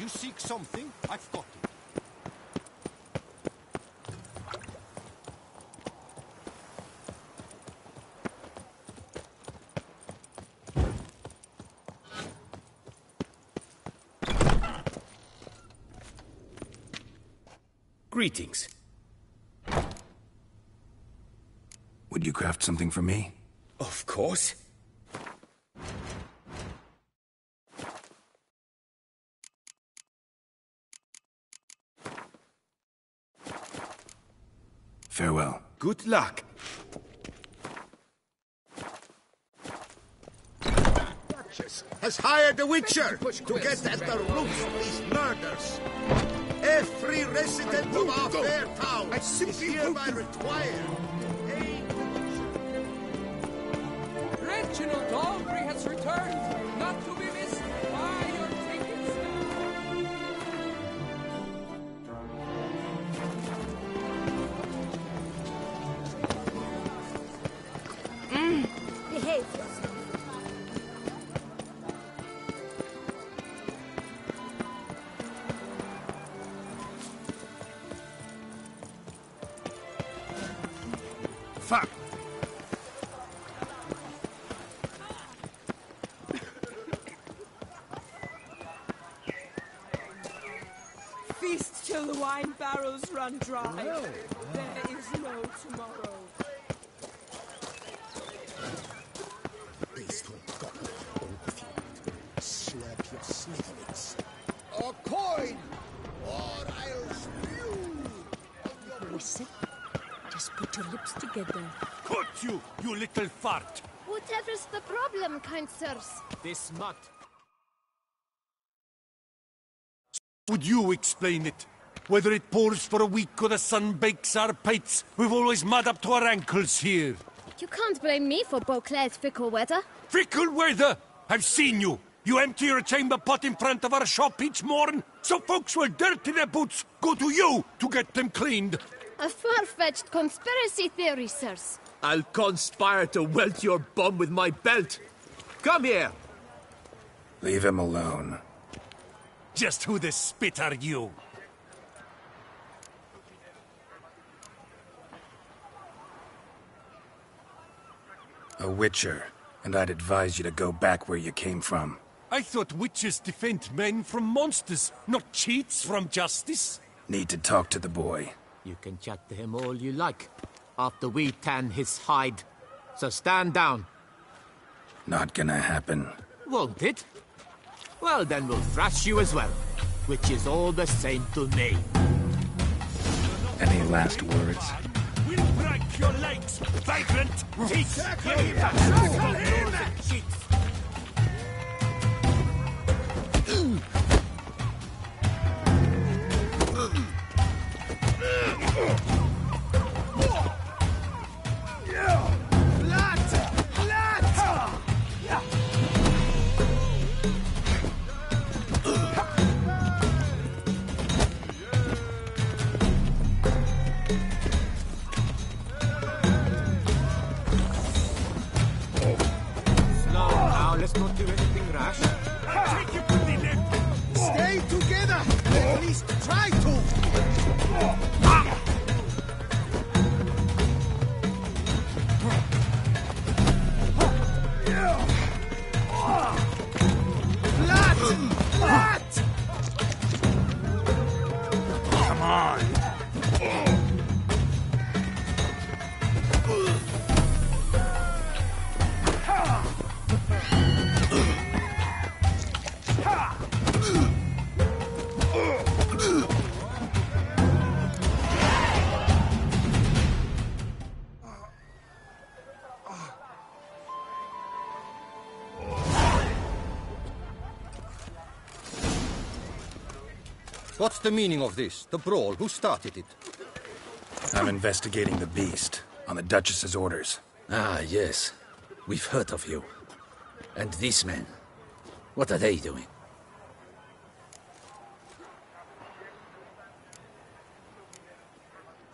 You seek something? I've got it. Greetings. Would you craft something for me? Of course. Good luck. Duchess has hired a witcher to get at the roots of these murders. Every resident of our fair town is hereby required. Reginald Aubrey has returned, not to be Feast till the wine barrels run dry. Oh, there is no tomorrow. Beast will go overfield. Slap your snivelings. A coin! Or I'll spew! Listen. Just put your lips together. Cut you, you little fart! Whatever's the problem, kind sirs? This mutt. Would you explain it? Whether it pours for a week or the sun bakes our pates, we've always mud up to our ankles here. You can't blame me for Beauclair's fickle weather. Fickle weather! I've seen you! You empty your chamber pot in front of our shop each morn, so folks will dirty their boots go to you to get them cleaned. A far-fetched conspiracy theory, sirs. I'll conspire to welt your bum with my belt. Come here. Leave him alone. Just who the spit are you? A witcher, and I'd advise you to go back where you came from. I thought witches defend men from monsters, not cheats from justice. Need to talk to the boy. You can chat to him all you like, after we tan his hide. So stand down. Not gonna happen. Won't it? Well, then we'll thrash you as well, which is all the same to me. Any last words? We'll break your legs, vagrant! Teeth! Slow What's the meaning of this? The brawl? Who started it? I'm investigating the beast, on the Duchess's orders. Ah, yes. We've heard of you. And these men. What are they doing?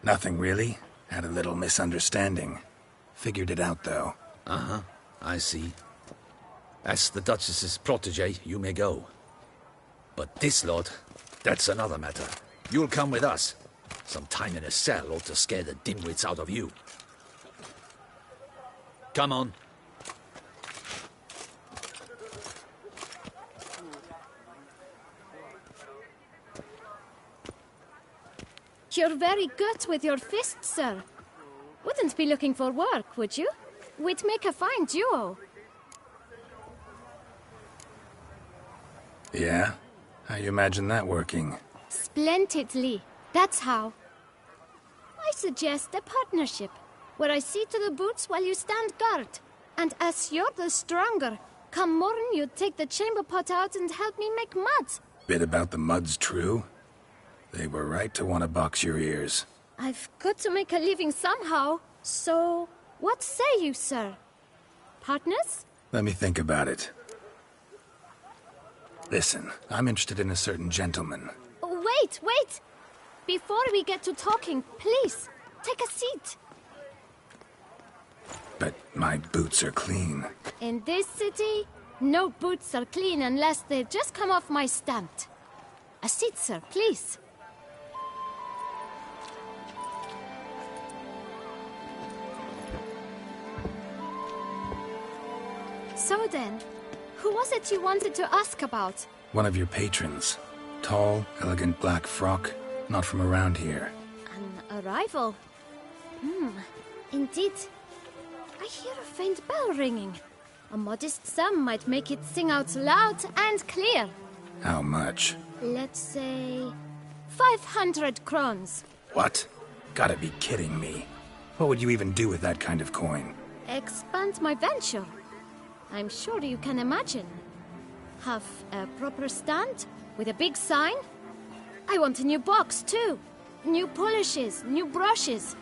Nothing really. Had a little misunderstanding. Figured it out, though. Uh-huh. I see. As the Duchess's protege, you may go. But this lot, that's another matter. You'll come with us. Some time in a cell ought to scare the dimwits out of you. Come on. You're very good with your fists, sir. Wouldn't be looking for work, would you? We'd make a fine duo. Yeah? How you imagine that working? Splendidly. That's how. I suggest a partnership, where I see to the boots while you stand guard. And as you're the stronger, come morn you take the chamber pot out and help me make mud. Bit about the mud's true? They were right to want to box your ears. I've got to make a living somehow, so what say you, sir? Partners? Let me think about it. Listen, I'm interested in a certain gentleman. Wait, wait! Before we get to talking, please, take a seat. But my boots are clean. In this city, no boots are clean unless they just come off my stamp. A seat, sir, please. So then, who was it you wanted to ask about? One of your patrons. Tall, elegant black frock. Not from around here. An arrival? Hmm, indeed. I hear a faint bell ringing. A modest sum might make it sing out loud and clear. How much? Let's say... 500 crowns. What? Gotta be kidding me. What would you even do with that kind of coin? Expand my venture. I'm sure you can imagine. Have a proper stand with a big sign. I want a new box too. New polishes, new brushes.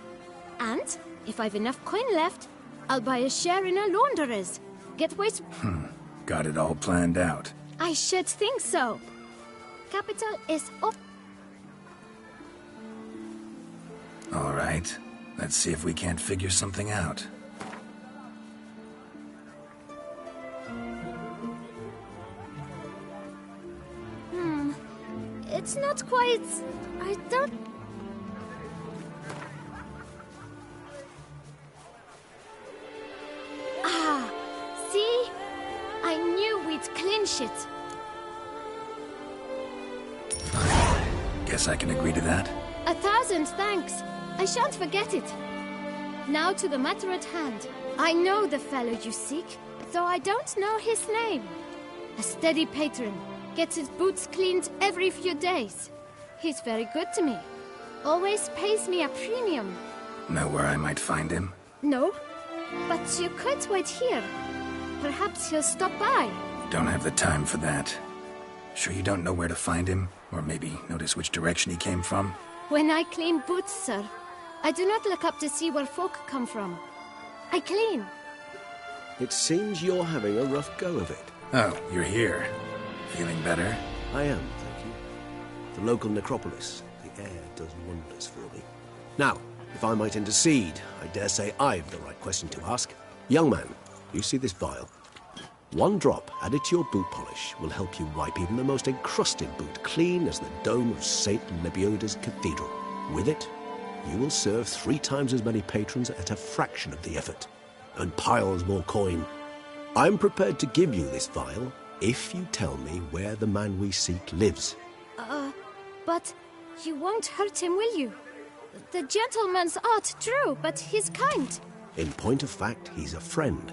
And if I've enough coin left, I'll buy a share in a launderer's. Get waste. Hmm, got it all planned out. I should think so. Capital is up. All right. Let's see if we can't figure something out. It's not quite. I don't. Ah, see? I knew we'd clinch it. Guess I can agree to that. A thousand thanks. I shan't forget it. Now to the matter at hand. I know the fellow you seek, though I don't know his name. A steady patron, gets his boots cleaned every few days. He's very good to me. Always pays me a premium. Know where I might find him? No, but you could wait here. Perhaps he'll stop by. Don't have the time for that. Sure you don't know where to find him? Or maybe notice which direction he came from? When I clean boots, sir, I do not look up to see where folk come from. I clean. It seems you're having a rough go of it. Oh, you're here. Feeling better? I am, thank you. The local necropolis. The air does wonders for me. Now, if I might intercede, I dare say I've the right question to ask. Young man, you see this vial? One drop added to your boot polish will help you wipe even the most encrusted boot clean as the dome of St. Lebioda's cathedral. With it, you will serve three times as many patrons at a fraction of the effort, and piles more coin. I'm prepared to give you this vial if you tell me where the man we seek lives. Uh, but you won't hurt him, will you? The gentleman's art, true, but he's kind. In point of fact, he's a friend.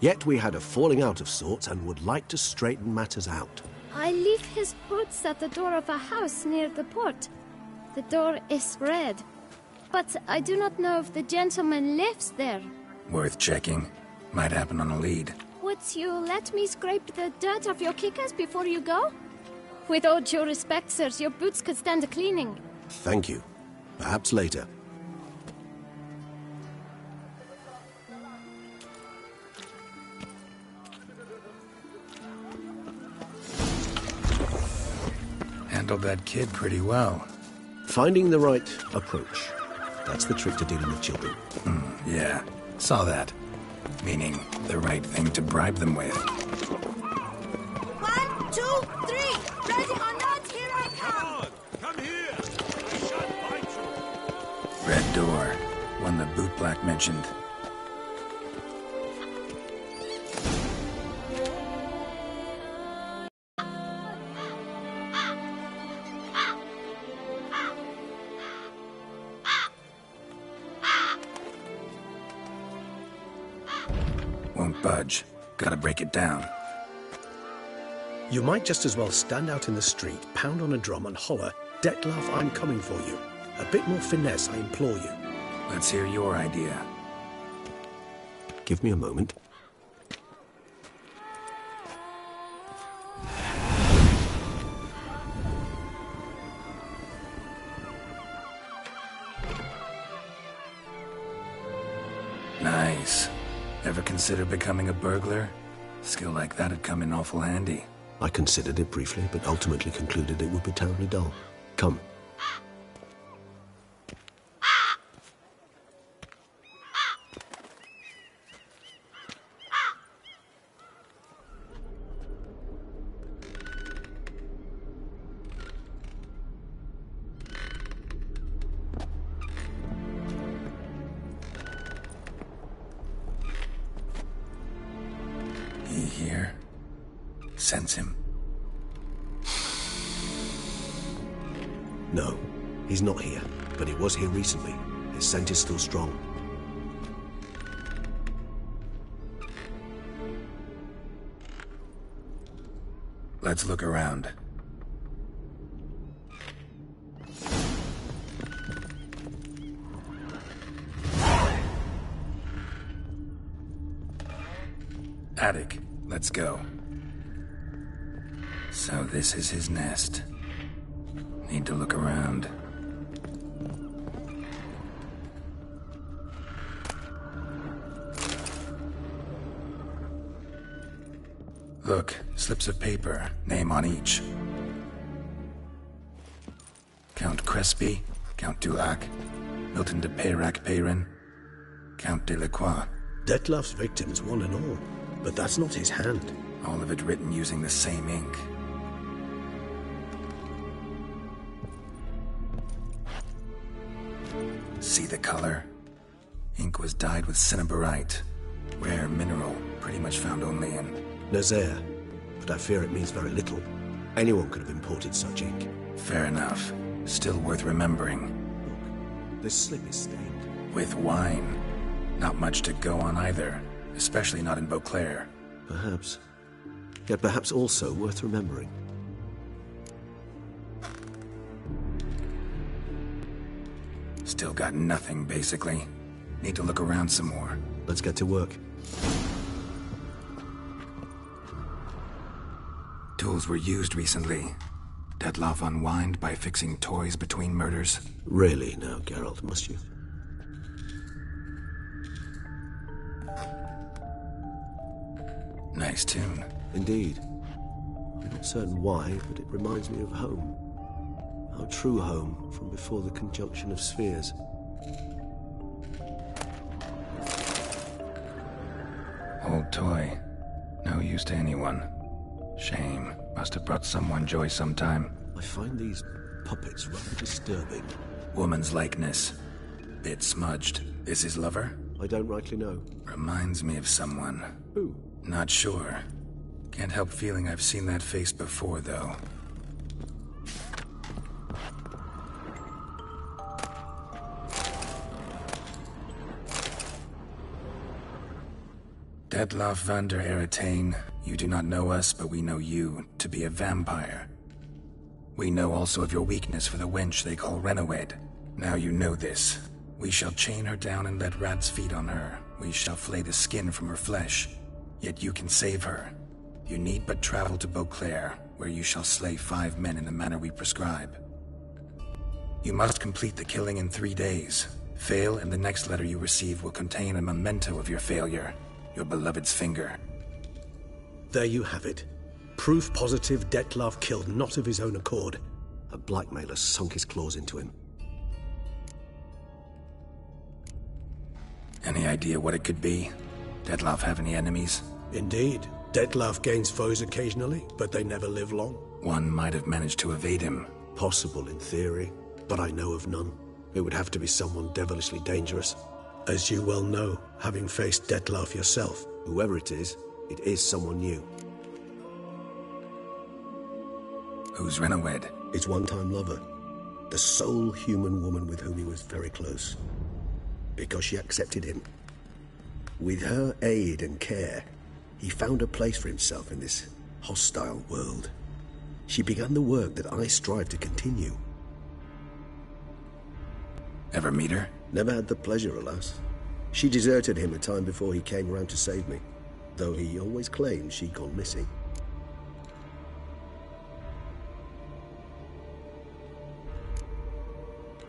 Yet we had a falling out of sorts and would like to straighten matters out. I leave his boots at the door of a house near the port. The door is red, but I do not know if the gentleman lives there. Worth checking. Might happen on a lead. Would you let me scrape the dirt off your kickers before you go? With all due respect, sirs, your boots could stand a cleaning. Thank you. Perhaps later. Handled that kid pretty well. Finding the right approach. That's the trick to dealing with children. Hmm, yeah, saw that meaning the right thing to bribe them with. One, two, three! Ready or not, here I come! Come, here! I shan't bite you! Red Door, one the bootblack mentioned. Gotta break it down. You might just as well stand out in the street, pound on a drum, and holler, Dettlaff, I'm coming for you. A bit more finesse, I implore you. Let's hear your idea. Give me a moment. Ever consider becoming a burglar? Skill like that'd come in awful handy. I considered it briefly, but ultimately concluded it would be terribly dull. Come. Scent is still strong. Let's look around. Attic, let's go. So this is his nest. Need to look around. Look, slips of paper, name on each. Count Crespi, Count Dulac, Milton de Peyrac Peyran, Count de Delacroix. Dettlaff's victims, one and all. But that's not his hand. All of it written using the same ink. See the color? Ink was dyed with cinnabarite. Rare mineral, pretty much found only in. Nazair. But I fear it means very little. Anyone could have imported such ink. Fair enough. Still worth remembering. This slip is stained. With wine. Not much to go on either, especially not in Beauclair. Perhaps. Yet perhaps also worth remembering. Still got nothing, basically. Need to look around some more. Let's get to work. Tools were used recently. Dettlaff unwind by fixing toys between murders. Really now, Geralt, must you? Nice tune. Indeed. I'm not certain why, but it reminds me of home. Our true home from before the conjunction of spheres. Old toy. No use to anyone. Shame. Must have brought someone joy sometime. I find these puppets rather disturbing. Woman's likeness. Bit smudged. Is his lover? I don't rightly know. Reminds me of someone. Who? Not sure. Can't help feeling I've seen that face before, though. Dettlaff van der Eretein, you do not know us, but we know you to be a vampire. We know also of your weakness for the wench they call Rhenawedd. Now you know this. We shall chain her down and let rats feed on her. We shall flay the skin from her flesh. Yet you can save her. You need but travel to Beauclair, where you shall slay five men in the manner we prescribe. You must complete the killing in three days. Fail, and the next letter you receive will contain a memento of your failure. Your beloved's finger. There you have it. Proof positive Dettlaff killed not of his own accord. A blackmailer sunk his claws into him. Any idea what it could be? Dettlaff have any enemies? Indeed. Dettlaff gains foes occasionally, but they never live long. One might have managed to evade him. Possible in theory, but I know of none. It would have to be someone devilishly dangerous. As you well know, having faced Dettlaff yourself, whoever it is, it is someone new. Who's Rhenawedd? His one-time lover. The sole human woman with whom he was very close. Because she accepted him. With her aid and care, he found a place for himself in this hostile world. She began the work that I strive to continue. Ever meet her? Never had the pleasure, alas. She deserted him a time before he came around to save me, though he always claimed she'd gone missing.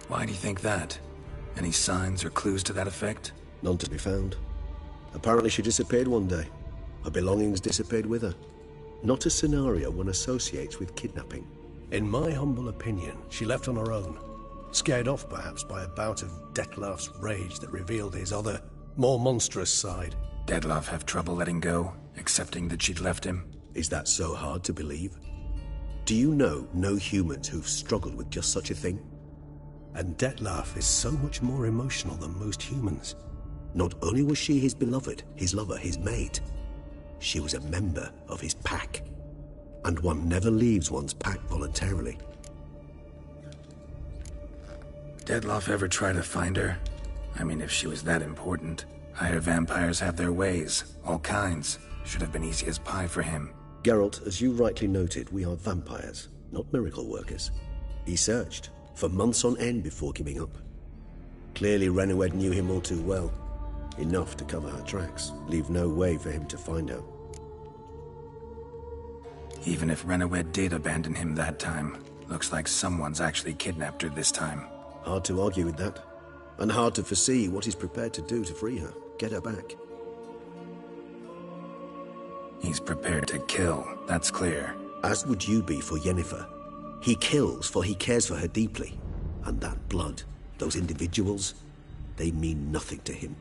Why do you think that? Any signs or clues to that effect? None to be found. Apparently she disappeared one day. Her belongings disappeared with her. Not a scenario one associates with kidnapping. In my humble opinion, she left on her own. Scared off, perhaps, by a bout of Dettlaff's rage that revealed his other, more monstrous side. Dettlaff have trouble letting go, accepting that she'd left him? Is that so hard to believe? Do you know no humans who've struggled with just such a thing? And Dettlaff is so much more emotional than most humans. Not only was she his beloved, his lover, his mate, she was a member of his pack. And one never leaves one's pack voluntarily. Dettlaff ever try to find her? I mean, if she was that important. Higher vampires have their ways, all kinds. Should have been easy as pie for him. Geralt, as you rightly noted, we are vampires, not miracle workers. He searched, for months on end before giving up. Clearly Rhenawedd knew him all too well. Enough to cover her tracks, leave no way for him to find her. Even if Rhenawedd did abandon him that time, looks like someone's actually kidnapped her this time. Hard to argue with that. And hard to foresee what he's prepared to do to free her, get her back. He's prepared to kill, that's clear. As would you be for Yennefer. He kills for he cares for her deeply. And that blood, those individuals, they mean nothing to him.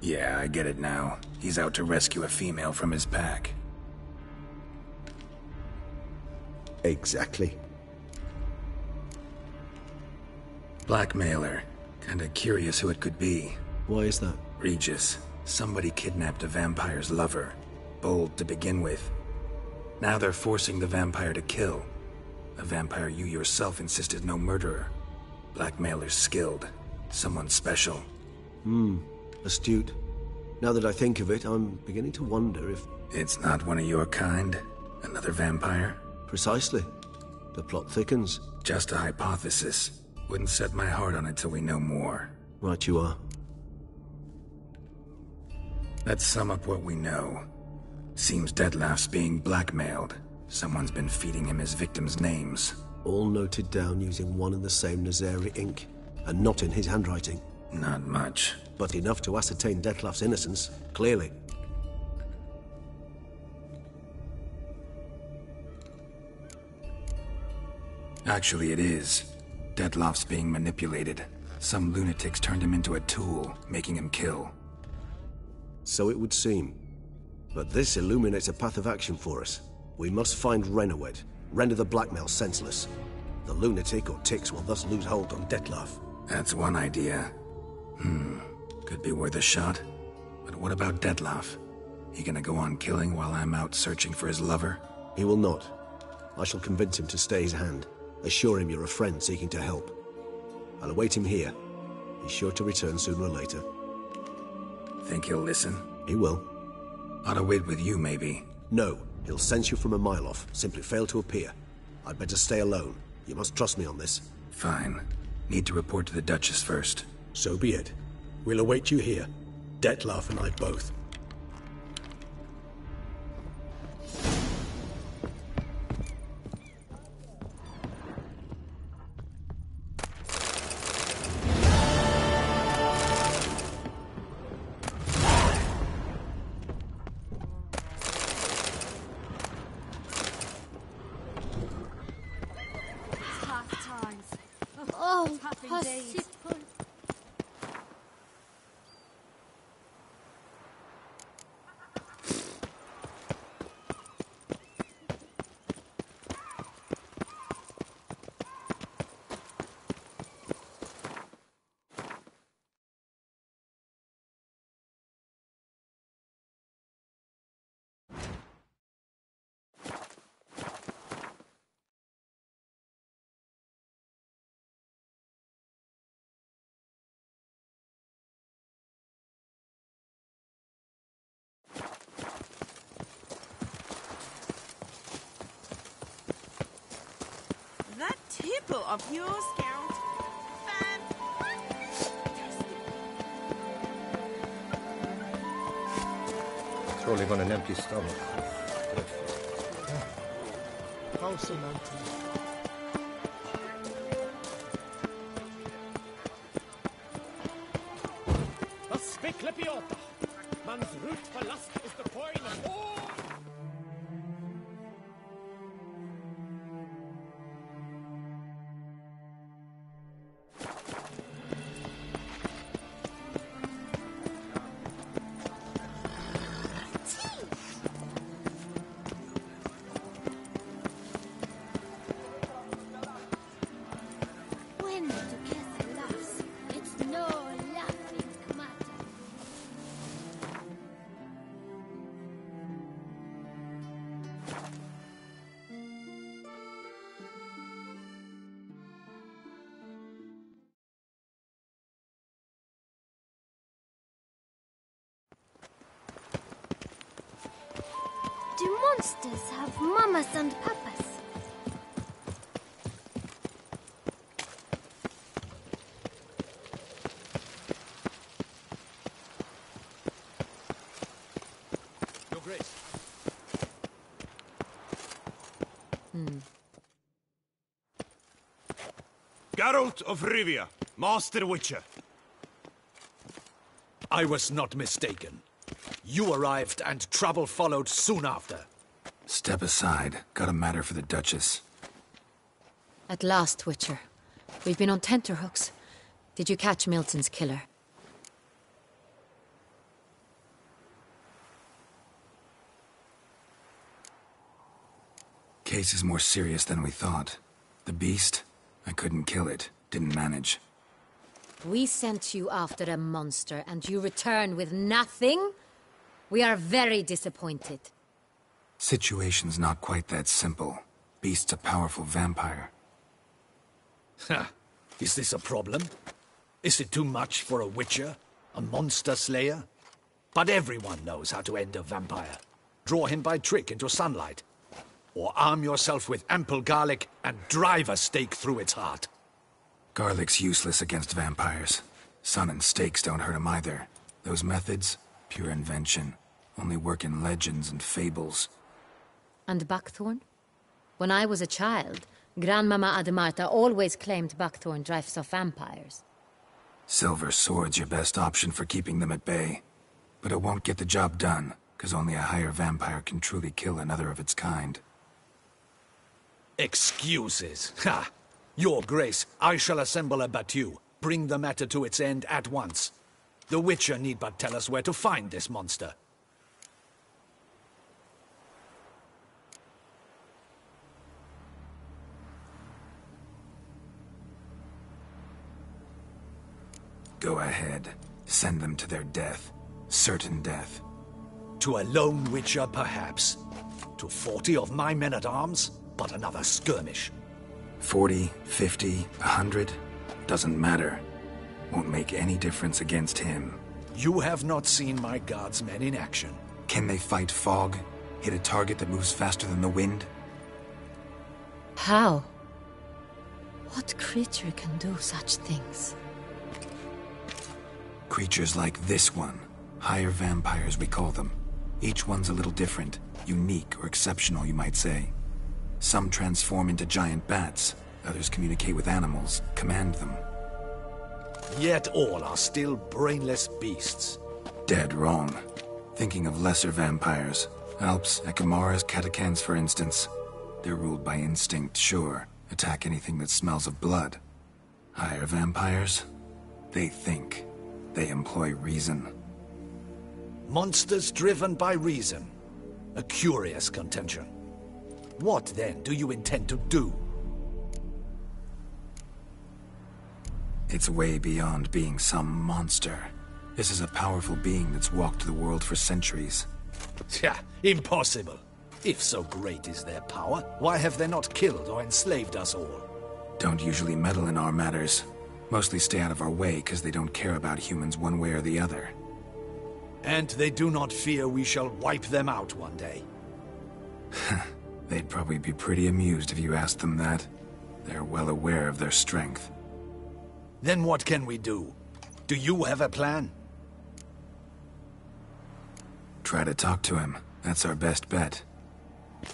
Yeah, I get it now. He's out to rescue a female from his pack. Exactly. Blackmailer. Kinda curious who it could be. Why is that? Regis. Somebody kidnapped a vampire's lover. Bold to begin with. Now they're forcing the vampire to kill. A vampire you yourself insisted no murderer. Blackmailer's skilled. Someone special. Hmm. Astute. Now that I think of it, I'm beginning to wonder if... It's not one of your kind? Another vampire? Precisely. The plot thickens. Just a hypothesis. Wouldn't set my heart on it till we know more. Right you are. Let's sum up what we know. Seems Dettlaff's being blackmailed. Someone's been feeding him his victims' names. All noted down using one and the same Nazairi ink, and not in his handwriting. Not much. But enough to ascertain Dettlaff's innocence, clearly. Actually, it is. Dettlaff's being manipulated. Some lunatics turned him into a tool, making him kill. So it would seem. But this illuminates a path of action for us. We must find Rhenawedd, render the blackmail senseless. The lunatic or ticks will thus lose hold on Dettlaff. That's one idea. Hmm, could be worth a shot. But what about Dettlaff? He gonna go on killing while I'm out searching for his lover? He will not. I shall convince him to stay his hand. Assure him you're a friend seeking to help. I'll await him here. He's sure to return sooner or later. Think he'll listen? He will. To wait with you, maybe. No, he'll sense you from a mile off. Simply fail to appear. I'd better stay alone. You must trust me on this. Fine. Need to report to the Duchess first. So be it. We'll await you here. Dettlaff and I both. Of yours, Count. Trolling on an empty stomach. Das Speklepiota. Mans Rut verlasst ist der Point. Oh! When Do monsters have mamas and papas? Your Grace. Hmm. Geralt of Rivia, Master Witcher. I was not mistaken. You arrived and trouble followed soon after. Step aside. Got a matter for the Duchess. At last, Witcher. We've been on tenterhooks. Did you catch Milton's killer? Case is more serious than we thought. The beast? I couldn't kill it. Didn't manage. We sent you after a monster, and you return with nothing? We are very disappointed. Situation's not quite that simple. Beast's a powerful vampire. Ha! Is this a problem? Is it too much for a witcher? A monster slayer? But everyone knows how to end a vampire. Draw him by trick into sunlight. Or arm yourself with ample garlic and drive a stake through its heart. Garlic's useless against vampires. Sun and stakes don't hurt him either. Those methods, pure invention. Only work in legends and fables. And Buckthorn? When I was a child, Grandmama Ademarta always claimed Buckthorn drives off vampires. Silver Sword's your best option for keeping them at bay. But it won't get the job done, because only a higher vampire can truly kill another of its kind. Excuses. Ha! Your Grace, I shall assemble a battue. Bring the matter to its end at once. The Witcher need but tell us where to find this monster. Go ahead. Send them to their death. Certain death. To a lone Witcher, perhaps. To forty of my men-at-arms, but another skirmish. 40, 50, 100. Doesn't matter. Won't make any difference against him. You have not seen my guardsmen in action. Can they fight fog? Hit a target that moves faster than the wind? How? What creature can do such things? Creatures like this one. Higher vampires, we call them. Each one's a little different. Unique or exceptional, you might say. Some transform into giant bats. Others communicate with animals, command them. Yet all are still brainless beasts. Dead wrong. Thinking of lesser vampires. Alps, Ekimmaras, Katakans, for instance. They're ruled by instinct, sure. Attack anything that smells of blood. Higher vampires? They think. They employ reason. Monsters driven by reason. A curious contention. What then do you intend to do? It's way beyond being some monster. This is a powerful being that's walked the world for centuries. Yeah, impossible. If so great is their power, why have they not killed or enslaved us all? Don't usually meddle in our matters. Mostly stay out of our way because they don't care about humans one way or the other. And they do not fear we shall wipe them out one day. They'd probably be pretty amused if you asked them that. They're well aware of their strength. Then what can we do? Do you have a plan? Try to talk to him. That's our best bet.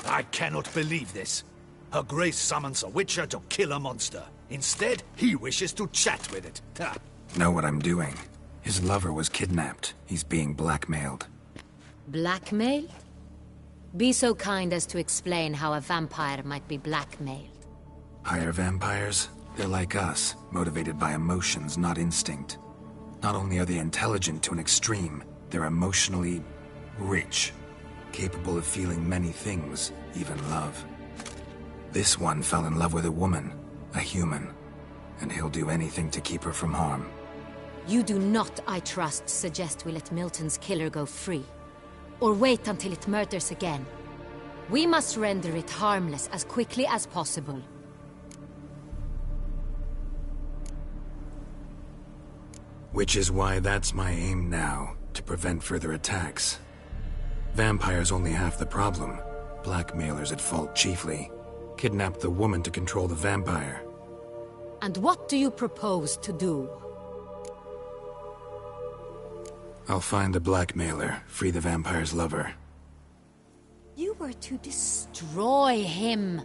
I cannot believe this. Her Grace summons a Witcher to kill a monster. Instead, he wishes to chat with it. Ha. Know what I'm doing. His lover was kidnapped. He's being blackmailed. Blackmailed? Be so kind as to explain how a vampire might be blackmailed. Higher vampires? They're like us, motivated by emotions, not instinct. Not only are they intelligent to an extreme, they're emotionally rich, capable of feeling many things, even love. This one fell in love with a woman, a human, and he'll do anything to keep her from harm. You do not, I trust, suggest we let Milton's killer go free. Or wait until it murders again. We must render it harmless as quickly as possible. Which is why that's my aim now, to prevent further attacks. Vampires only half the problem. Blackmailers at fault chiefly. Kidnapped the woman to control the vampire. And what do you propose to do? I'll find the blackmailer, free the vampire's lover. You were to destroy him,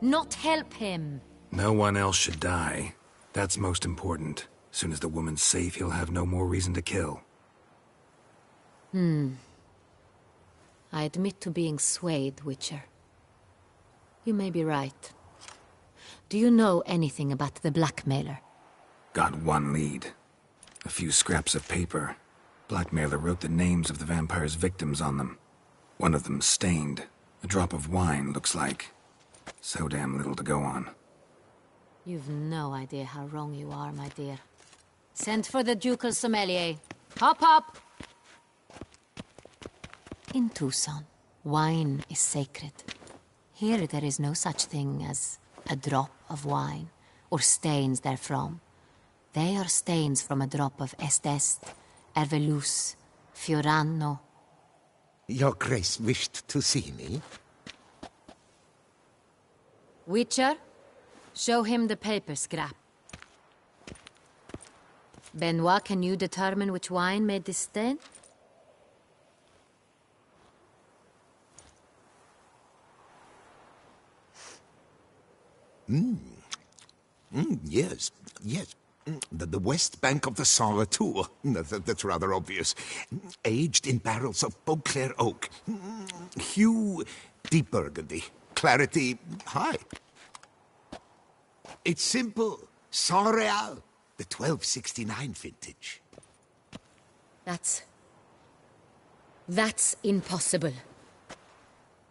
not help him. No one else should die. That's most important. Soon as the woman's safe, he'll have no more reason to kill. Hmm. I admit to being swayed, Witcher. You may be right. Do you know anything about the blackmailer? Got one lead. A few scraps of paper. Blackmailer wrote the names of the vampire's victims on them. One of them stained. A drop of wine, looks like. So damn little to go on. You've no idea how wrong you are, my dear. Send for the ducal sommelier. Hop, hop! In Toussaint, wine is sacred. Here there is no such thing as a drop of wine, or stains therefrom. They are stains from a drop of Estest, Erveluce, Fiorano. Your Grace wished to see me? Witcher, show him the paper scrap. Benoit, can you determine which wine made this stain? Mm. Mm, yes, yes. Mm, The, the west bank of the Sansretour. That, that's rather obvious. Mm, Aged in barrels of Beauclair oak. Mm, Hue, deep burgundy. Clarity, high. It's simple. Sangreal, the 1269 vintage. That's... That's impossible.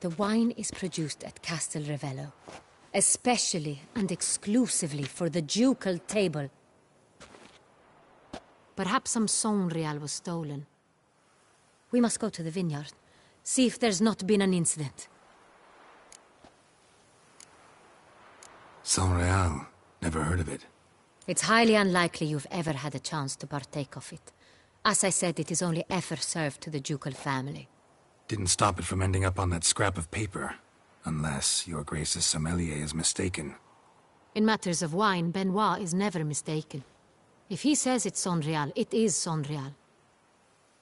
The wine is produced at Castel Ravello, especially and exclusively for the ducal table. Perhaps some Sangreal was stolen. We must go to the vineyard, see if there's not been an incident. Sangreal. Never heard of it. It's highly unlikely you've ever had a chance to partake of it. As I said, it is only ever served to the ducal family. Didn't stop it from ending up on that scrap of paper. Unless your Grace's sommelier is mistaken. In matters of wine, Benoit is never mistaken. If he says it's Sangreal, it is Sangreal.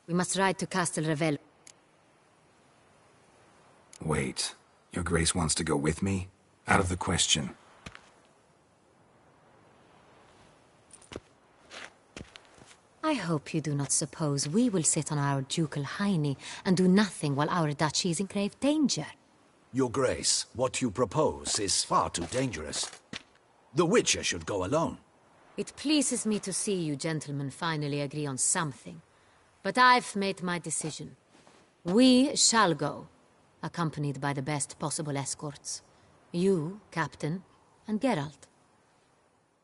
We must ride to Castel Ravello. Wait. Your Grace wants to go with me? Out of the question. I hope you do not suppose we will sit on our ducal hiney and do nothing while our duchy is in grave danger. Your Grace, what you propose is far too dangerous. The Witcher should go alone. It pleases me to see you gentlemen finally agree on something. But I've made my decision. We shall go, accompanied by the best possible escorts. You, Captain, and Geralt.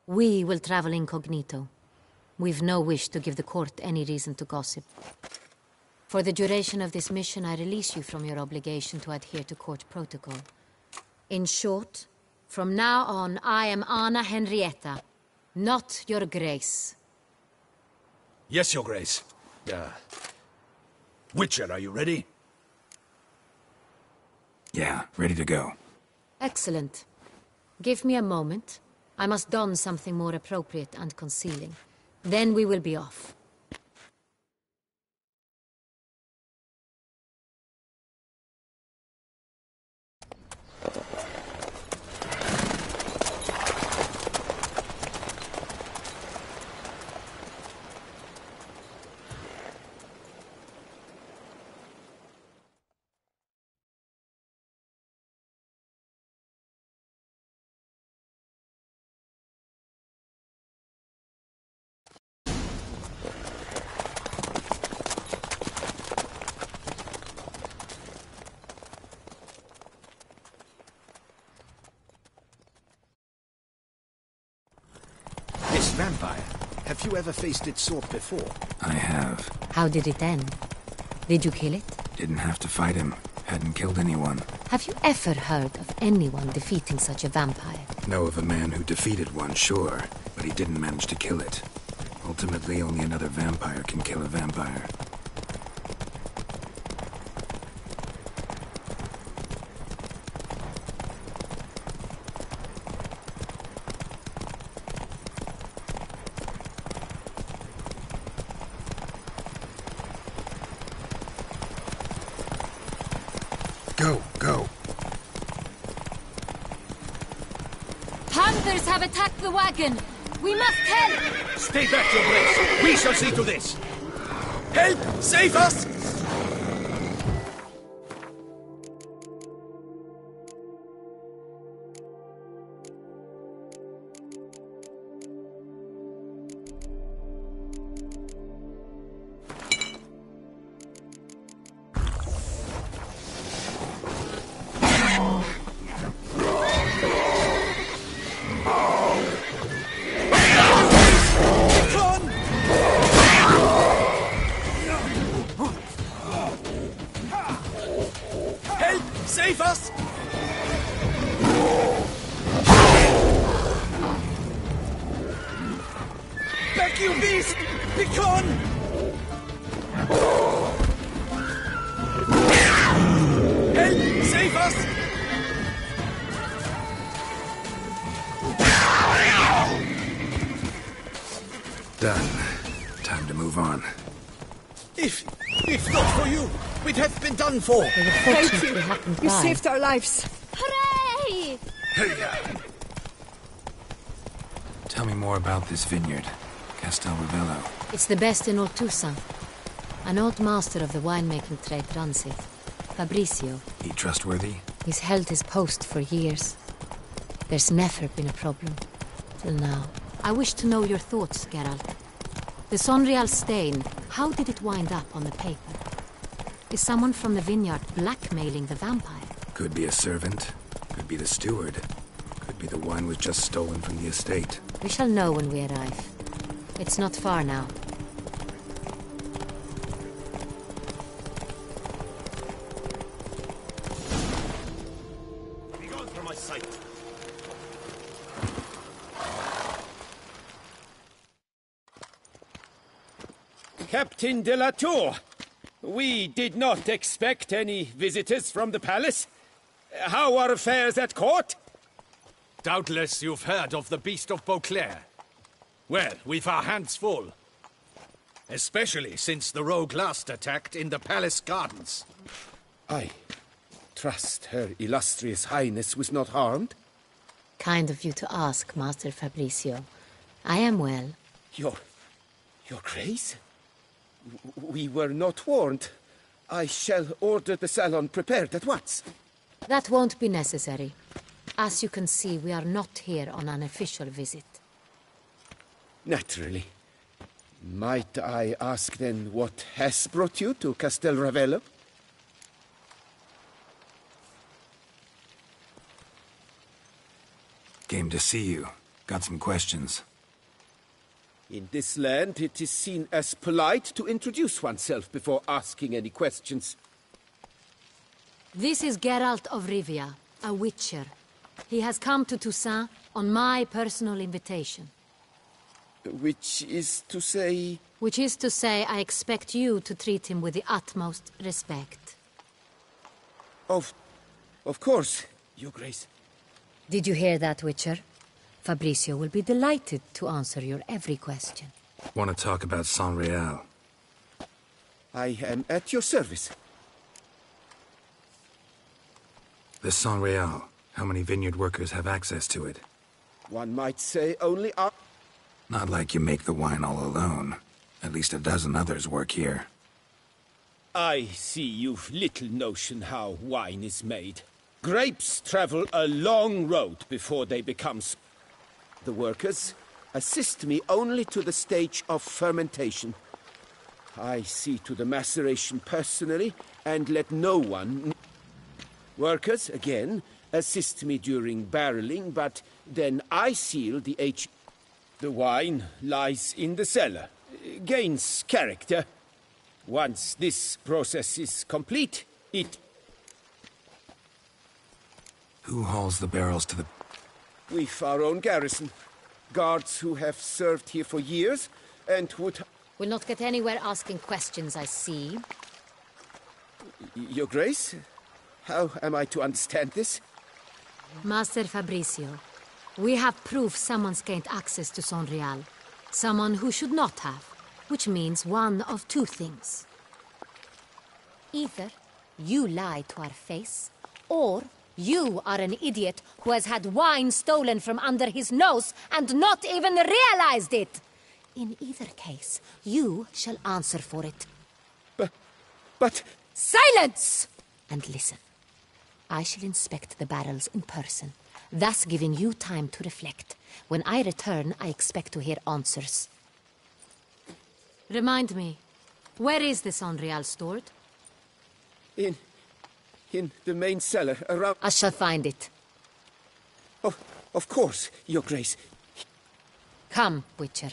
We will travel incognito. We've no wish to give the court any reason to gossip. For the duration of this mission, I release you from your obligation to adhere to court protocol. In short, from now on, I am Anna Henrietta, not your grace. Yes, Your Grace. Uh, Witcher, are you ready? Yeah, ready to go. Excellent. Give me a moment, I must don something more appropriate and concealing. Then we will be off. This vampire, have you ever faced its sort before? I have. How did it end? Did you kill it? Didn't have to fight him. Hadn't killed anyone. Have you ever heard of anyone defeating such a vampire? Know of a man who defeated one, sure, but he didn't manage to kill it. Ultimately, only another vampire can kill a vampire. Go, go. Hunters have attacked the wagon! We must help! Stay back, your grace. We shall see to this. Help! Save us! Have been done for. Thank you. You saved our lives. Hooray! Tell me more about this vineyard. Castel Ravello. It's the best in all Toussaint. An old master of the winemaking trade runs it. Fabricio. He trustworthy? He's held his post for years. There's never been a problem. Till now. I wish to know your thoughts, Geralt. The Sangreal stain, how did it wind up on the paper? Is someone from the vineyard blackmailing the vampire? Could be a servant. Could be the steward. Could be the wine was just stolen from the estate. We shall know when we arrive. It's not far now. Begone from my sight. Captain de la Tour, we did not expect any visitors from the palace. How are affairs at court? Doubtless you've heard of the Beast of Beauclair. Well, we've our hands full. Especially since the rogue last attacked in the palace gardens. I trust Her Illustrious Highness was not harmed. Kind of you to ask, Master Fabricio. I am well. Your. your grace? W- We were not warned. I shall order the salon prepared at once. That won't be necessary. As you can see, we are not here on an official visit. Naturally. Might I ask then what has brought you to Castel Ravello? Came to see you. Got some questions. In this land, it is seen as polite to introduce oneself before asking any questions. This is Geralt of Rivia, a witcher. He has come to Toussaint on my personal invitation. Which is to say. Which is to say, I expect you to treat him with the utmost respect. Of. of course, Your Grace. Did you hear that, Witcher? Fabricio will be delighted to answer your every question. Want to talk about Sangreal? I am at your service. The Sangreal. How many vineyard workers have access to it? One might say only our... Not like you make the wine all alone. At least a dozen others work here. I see you've little notion how wine is made. Grapes travel a long road before they become... The workers assist me only to the stage of fermentation. I see to the maceration personally and let no one... Workers, again, assist me during barreling, but then I seal the H... The wine lies in the cellar, gains character. Once this process is complete, it... Who hauls the barrels to the... We've our own garrison. Guards who have served here for years and would... Will not get anywhere asking questions, I see. Your Grace? How am I to understand this? Master Fabricio, we have proof someone's gained access to Sangreal. Someone who should not have, which means one of two things. Either you lie to our face, or you are an idiot who has had wine stolen from under his nose and not even realized it. In either case, you shall answer for it. But... but... Silence! And listen. I shall inspect the barrels in person, thus giving you time to reflect. When I return, I expect to hear answers. Remind me, where is this Real stored? In... in the main cellar, around... I shall find it. Oh, of course, Your Grace. Come, Witcher.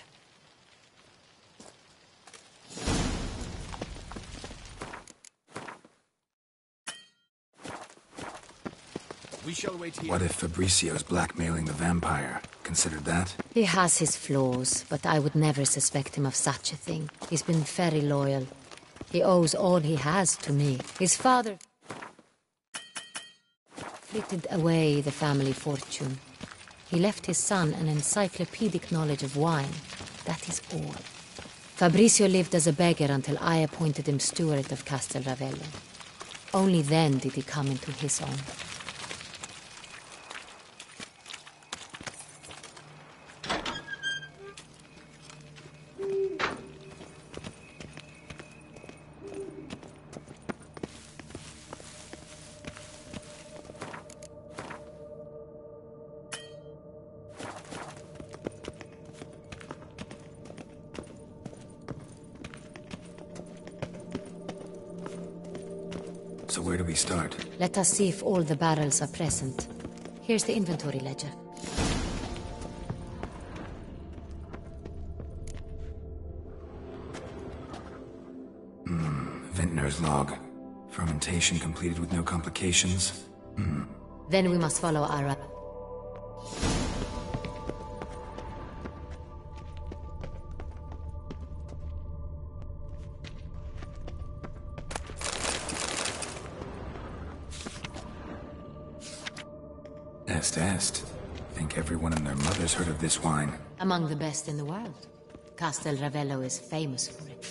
We shall wait here. What if Fabricio's blackmailing the vampire? Considered that? He has his flaws, but I would never suspect him of such a thing. He's been very loyal. He owes all he has to me. His father frittered away the family fortune. He left his son an encyclopedic knowledge of wine. That is all. Fabricio lived as a beggar until I appointed him steward of Castel Ravello. Only then did he come into his own. Let us see if all the barrels are present. Here's the inventory ledger. Mmm, Vintner's log. Fermentation completed with no complications. Hmm. Then we must follow our... Among the best in the world. Castel Ravello is famous for it.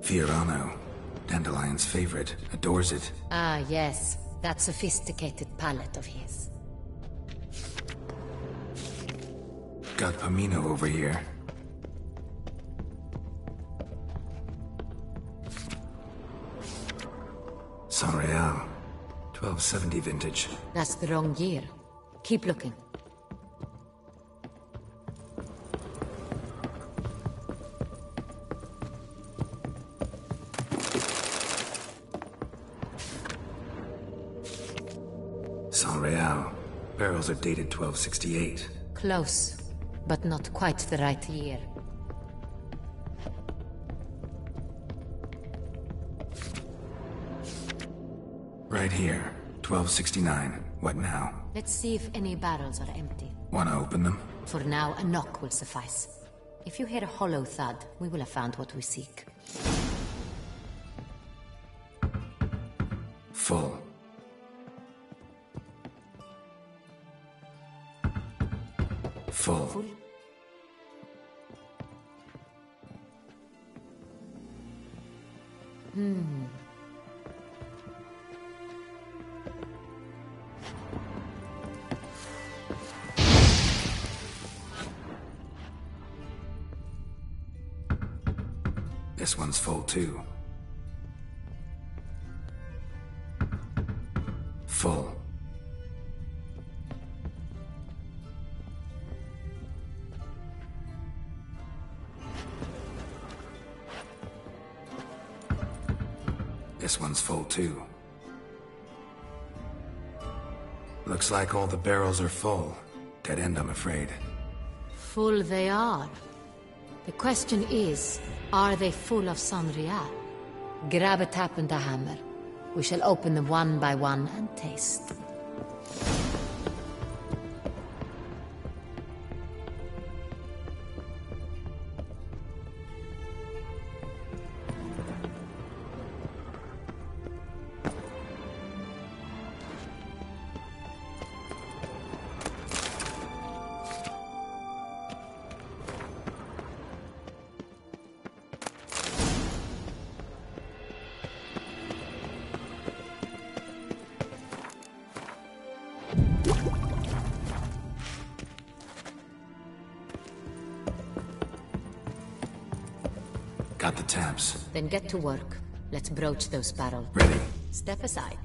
Fiorano. Dandelion's favorite. Adores it. Ah, yes. That sophisticated palate of his. Got Pomino over here. San Real. 1270 vintage. That's the wrong year. Keep looking. Are dated 1268. Close, but not quite the right year. Right here. 1269. What now? Let's see if any barrels are empty. Wanna open them? For now, a knock will suffice. If you hear a hollow thud, we will have found what we seek. Full too. Full. This one's full too. Looks like all the barrels are full. Dead end, I'm afraid. Full they are. The question is, are they full of Sangreal? Grab a tap and a hammer. We shall open them one by one and taste. The taps. Then get to work. Let's broach those barrels. Ready. Step aside.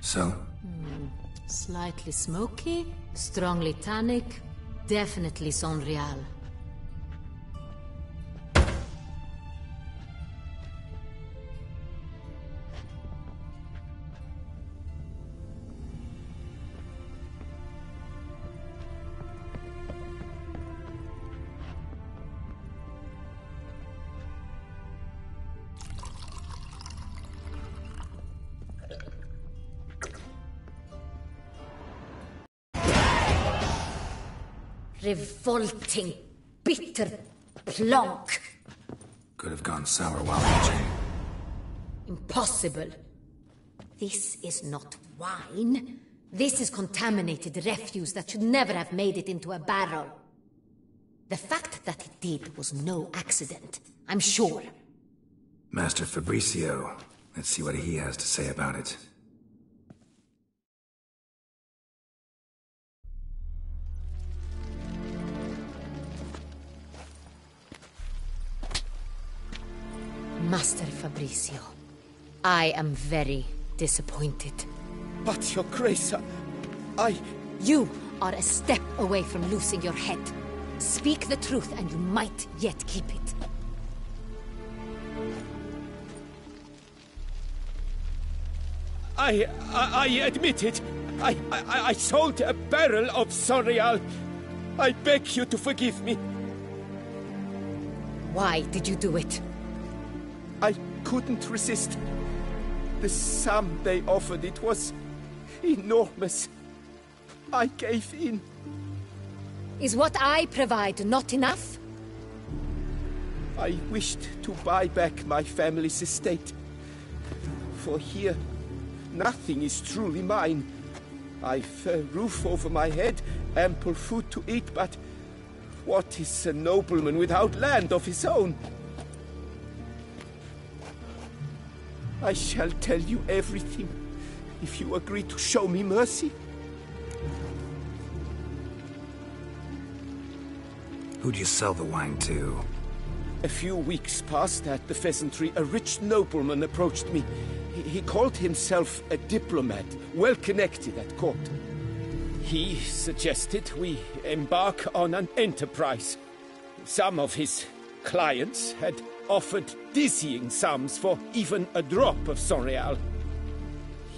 So? Hmm. Slightly smoky, strongly tannic, definitely Sangreal. Revolting, bitter plonk. Could have gone sour while aging. Impossible. This is not wine. This is contaminated refuse that should never have made it into a barrel. The fact that it did was no accident, I'm sure. Master Fabricio. Let's see what he has to say about it. Master Fabricio, I am very disappointed. But, Your Grace, I... You are a step away from losing your head. Speak the truth and you might yet keep it. I, I, I admit it. I, I, I sold a barrel of Sangreal. I beg you to forgive me. Why did you do it? I couldn't resist. The sum they offered, it was enormous. I gave in. Is what I provide not enough? I wished to buy back my family's estate. For here, nothing is truly mine. I've a roof over my head, ample food to eat, but what is a nobleman without land of his own? I shall tell you everything if you agree to show me mercy. Who'd you sell the wine to? A few weeks past at the pheasantry, a rich nobleman approached me. He, he called himself a diplomat, well connected at court. He suggested we embark on an enterprise. Some of his clients had offered dizzying sums for even a drop of Sangreal.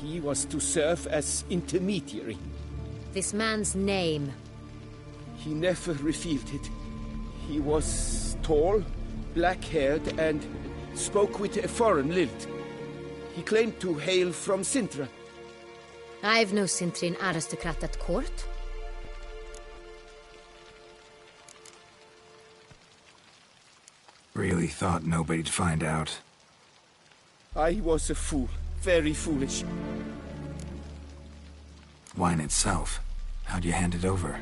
He was to serve as intermediary. This man's name. He never revealed it. He was tall, black haired, and spoke with a foreign lilt. He claimed to hail from Cintra. I've no Cintrian aristocrat at court. Really thought nobody'd find out. I was a fool, very foolish. wine itself. How'd you hand it over?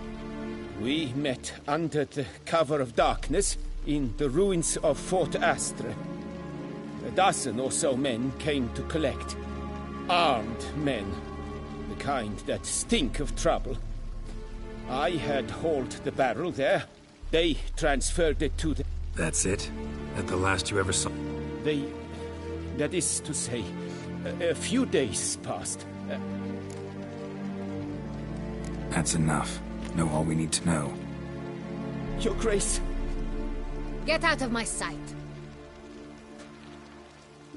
We met under the cover of darkness in the ruins of Fort Astre. A dozen or so men came to collect. Armed men. The kind that stink of trouble. I had hauled the barrel there. They transferred it to the... That's it? That the last you ever saw? They... That is to say, a, a few days passed. Uh, That's enough. Know all we need to know. Your Grace. Get out of my sight.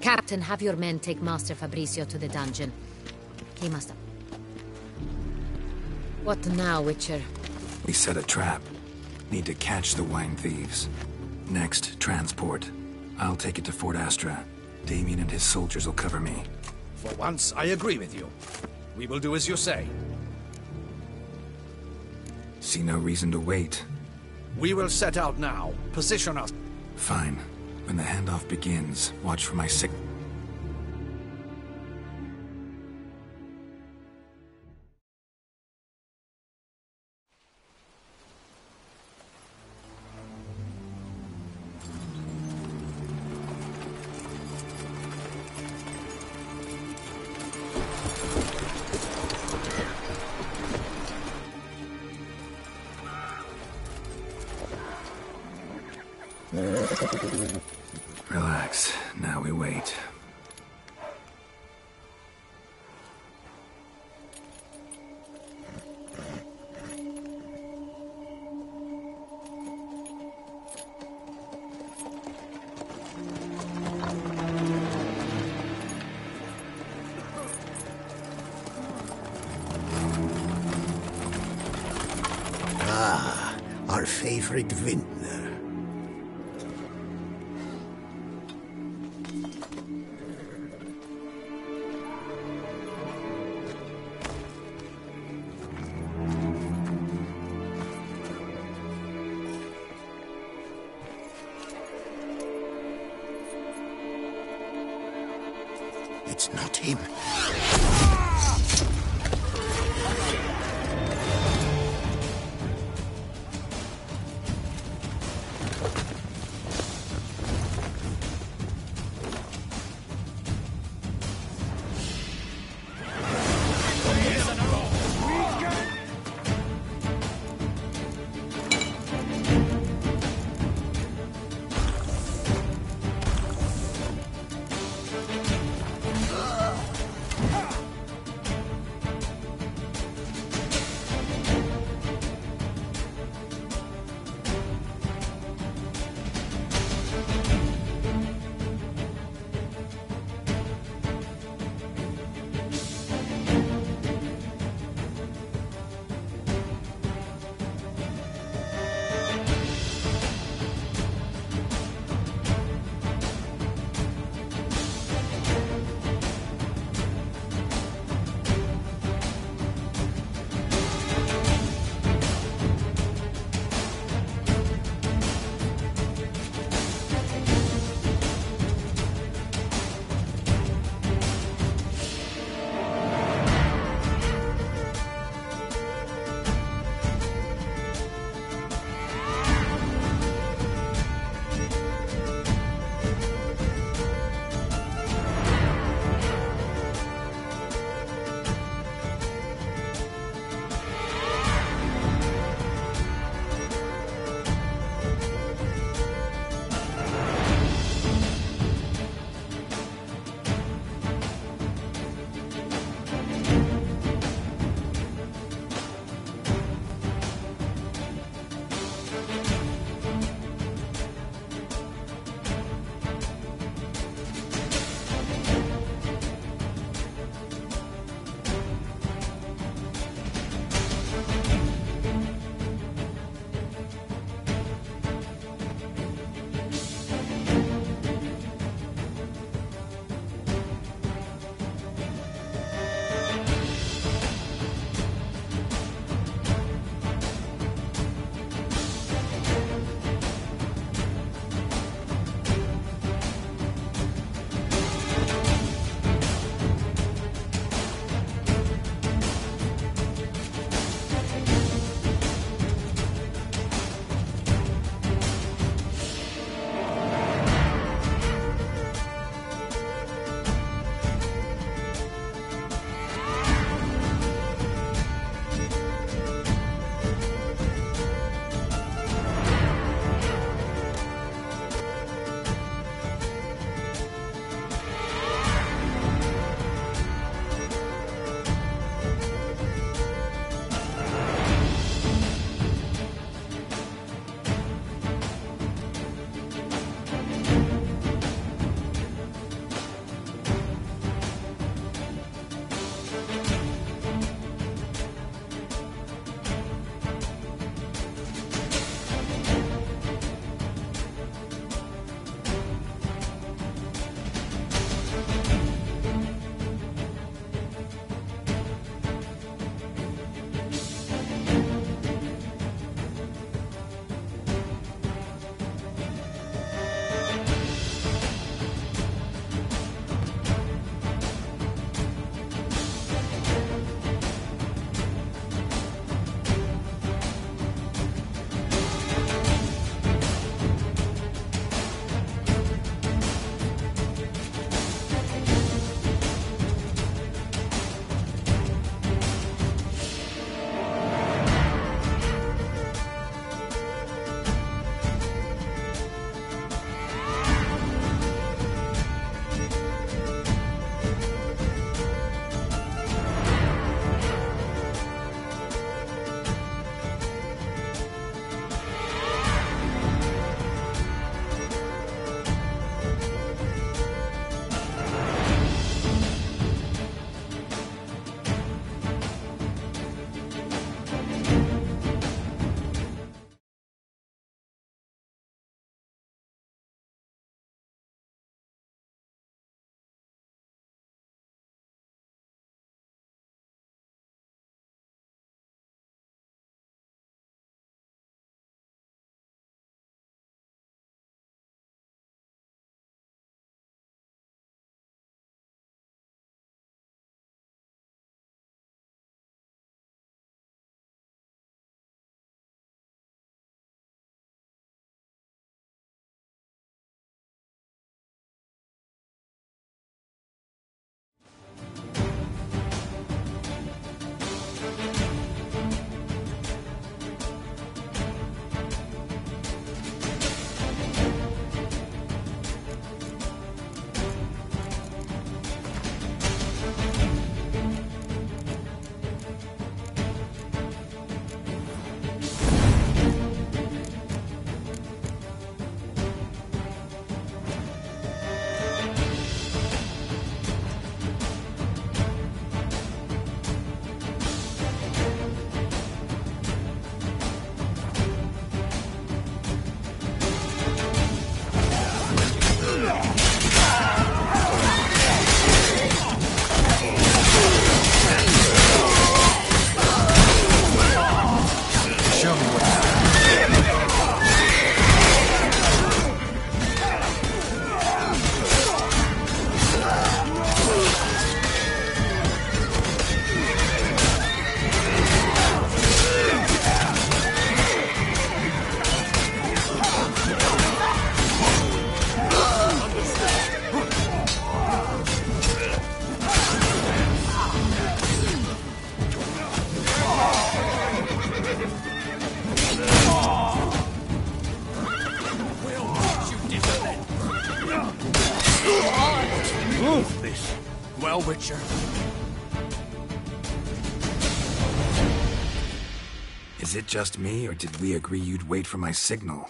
Captain, have your men take Master Fabricio to the dungeon. He must have... What now, Witcher? We set a trap. Need to catch the wine thieves. Next, transport. I'll take it to Fort Astra. Damien and his soldiers will cover me. For once, I agree with you. We will do as you say. See no reason to wait. We will set out now. Position us. Fine. When the handoff begins, watch for my sick... just me, or did we agree you'd wait for my signal?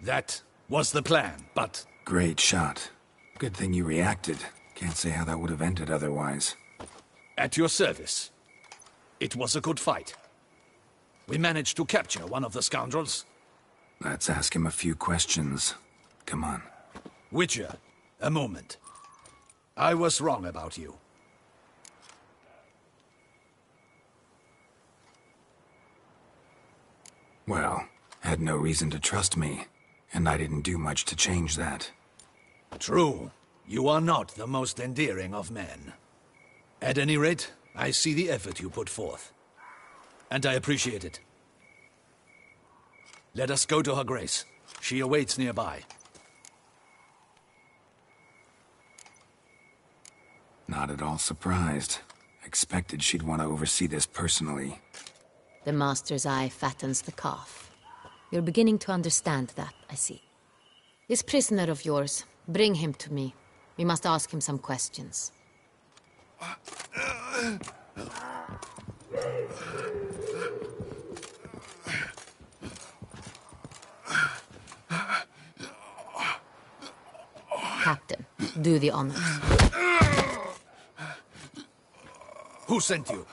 That was the plan, but... Great shot. Good thing you reacted. Can't say how that would have ended otherwise. At your service. It was a good fight. We managed to capture one of the scoundrels. Let's ask him a few questions. Come on. Witcher, a moment. I was wrong about you. Well, had no reason to trust me, and I didn't do much to change that. True. You are not the most endearing of men. At any rate, I see the effort you put forth. And I appreciate it. Let us go to her grace. She awaits nearby. Not at all surprised. Expected she'd want to oversee this personally. The Master's eye fattens the calf. You're beginning to understand that, I see. This prisoner of yours, bring him to me. We must ask him some questions. Captain, do the honors. Who sent you?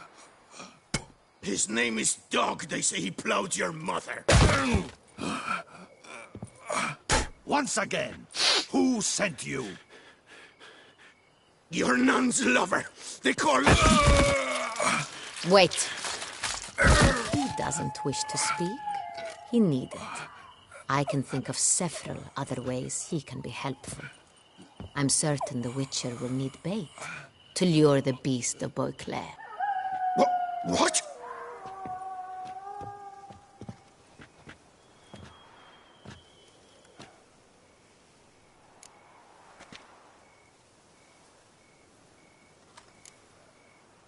His name is Dog. They say he plowed your mother. Once again, who sent you? Your nun's lover. They call Wait. He doesn't wish to speak. He needn't. I can think of several other ways he can be helpful. I'm certain the Witcher will need bait to lure the beast of Beauclair. What? What?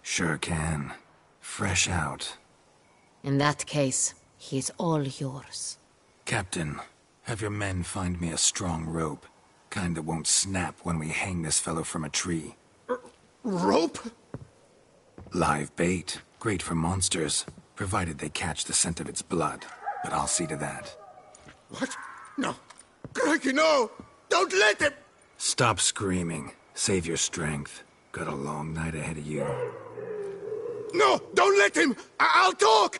Sure can. Fresh out. In that case, he is all yours. Captain, have your men find me a strong rope. Kind that won't snap when we hang this fellow from a tree. Rope? Live bait. Great for monsters, provided they catch the scent of its blood. But I'll see to that. What? No. Crikey, no! Don't let him! Stop screaming. Save your strength. Got a long night ahead of you. No! Don't let him! I I'll talk!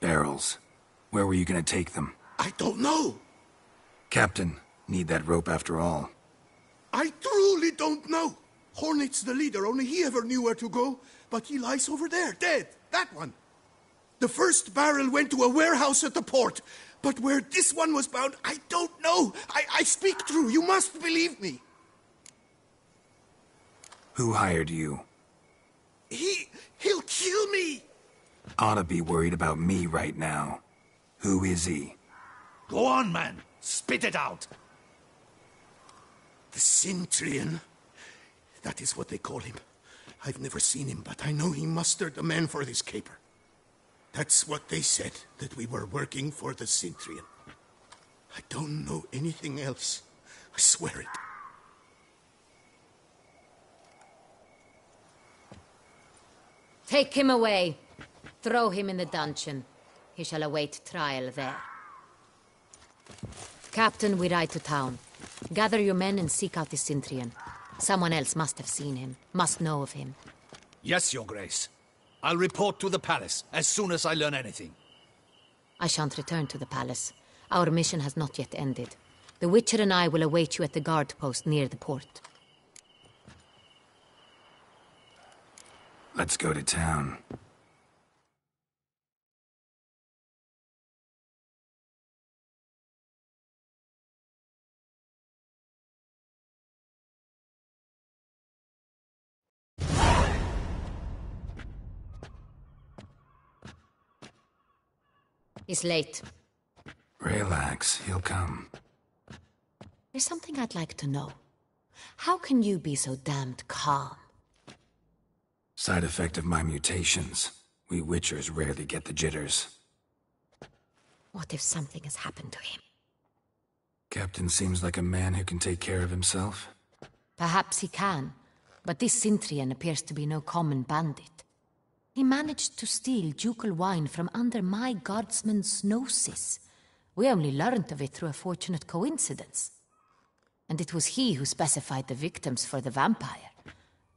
Barrels. Where were you gonna take them? I don't know. Captain, need that rope after all. I truly don't know. Hornet's the leader, only he ever knew where to go. But he lies over there, dead. That one. The first barrel went to a warehouse at the port. But where this one was bound, I don't know. I, I speak true. You must believe me. Who hired you? He. he'll kill me. Ought to be worried about me right now. Who is he? Go on, man. Spit it out. The Cintrian. That is what they call him. I've never seen him, but I know he mustered the men for this caper. That's what they said, that we were working for the Cintrian. I don't know anything else. I swear it. Take him away. Throw him in the dungeon. He shall await trial there. Captain, we ride to town. Gather your men and seek out the Cintrian. Someone else must have seen him, must know of him. Yes, Your Grace. I'll report to the palace as soon as I learn anything. I shan't return to the palace. Our mission has not yet ended. The Witcher and I will await you at the guard post near the port. Let's go to town. He's late. Relax, he'll come. There's something I'd like to know. How can you be so damned calm? Side effect of my mutations. We Witchers rarely get the jitters. What if something has happened to him? Captain seems like a man who can take care of himself. Perhaps he can, but this Cintrian appears to be no common bandit. He managed to steal ducal wine from under my guardsman's noses. We only learned of it through a fortunate coincidence. And it was he who specified the victims for the vampire.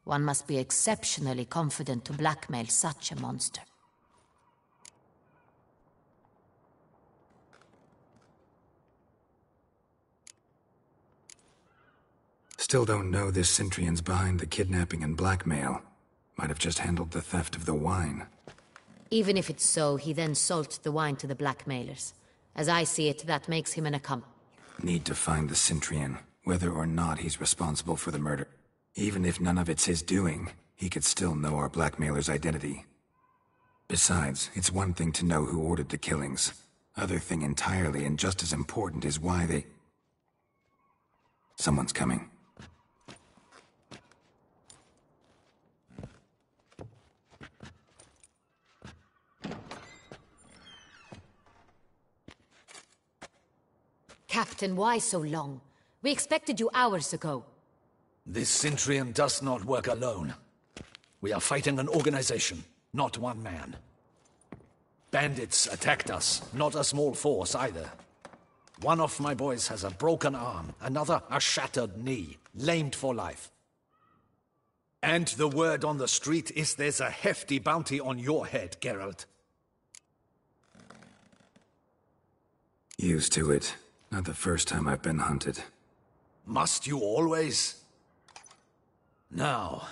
One must be exceptionally confident to blackmail such a monster. Still don't know this Cintrian's behind the kidnapping and blackmail. Might have just handled the theft of the wine. Even if it's so, he then sold the wine to the blackmailers. As I see it, that makes him an accomplice. Need to find the Cintrian, whether or not he's responsible for the murder. Even if none of it's his doing, he could still know our blackmailer's identity. Besides, it's one thing to know who ordered the killings. Other thing entirely and just as important is why they... Someone's coming. Captain, why so long? We expected you hours ago. This Cintrian does not work alone. We are fighting an organization, not one man. Bandits attacked us, not a small force either. One of my boys has a broken arm, another a shattered knee, lamed for life. And the word on the street is there's a hefty bounty on your head, Geralt. Used to it. Not the first time I've been hunted. Must you always? Now,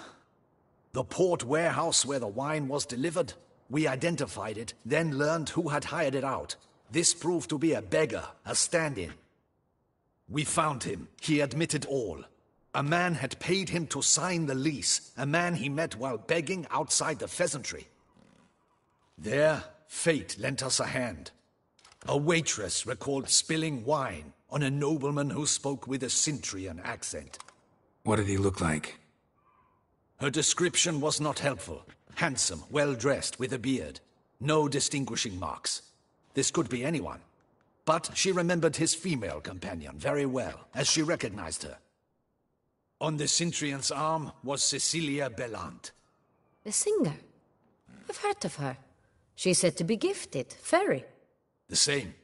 the port warehouse where the wine was delivered, we identified it, then learned who had hired it out. This proved to be a beggar, a stand-in. We found him. He admitted all. A man had paid him to sign the lease, a man he met while begging outside the pheasantry. There, fate lent us a hand. A waitress recalled spilling wine on a nobleman who spoke with a Cintrian accent. What did he look like? Her description was not helpful. Handsome, well-dressed, with a beard. No distinguishing marks. This could be anyone. But she remembered his female companion very well, as she recognized her. On the Cintrian's arm was Cecilia Bellant. The singer? I've heard of her. She's said to be gifted, fairy. The same.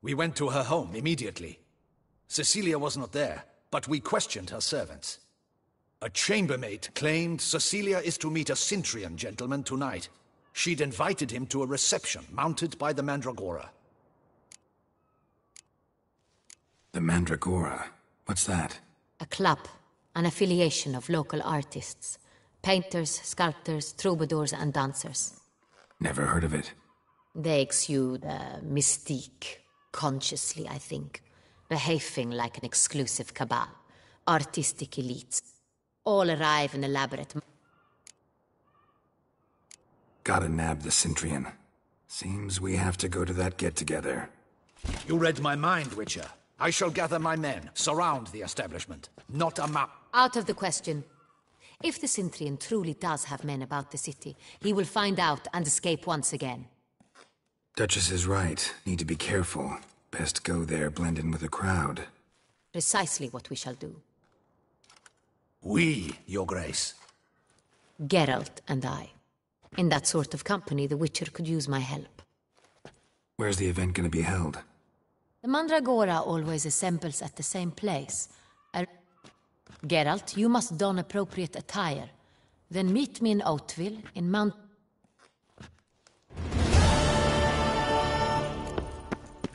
We went to her home immediately. Cecilia was not there, but we questioned her servants. A chambermaid claimed Cecilia is to meet a Cintrian gentleman tonight. She'd invited him to a reception mounted by the Mandragora. The Mandragora? What's that? A club, an affiliation of local artists. Painters, sculptors, troubadours, and dancers. Never heard of it. They exude a mystique, consciously, I think, behaving like an exclusive cabal. Artistic elites. All arrive in elaborate. Gotta nab the Cintrian. Seems we have to go to that get-together. You read my mind, Witcher. I shall gather my men, surround the establishment. Not a map. Out of the question. If the Cintrian truly does have men about the city, he will find out and escape once again. Duchess is right. Need to be careful. Best go there, blend in with the crowd. Precisely what we shall do. We, Your Grace. Geralt and I. In that sort of company, the Witcher could use my help. Where's the event gonna be held? The Mandragora always assembles at the same place. A... Geralt, you must don appropriate attire. Then meet me in Oatville, in Mount...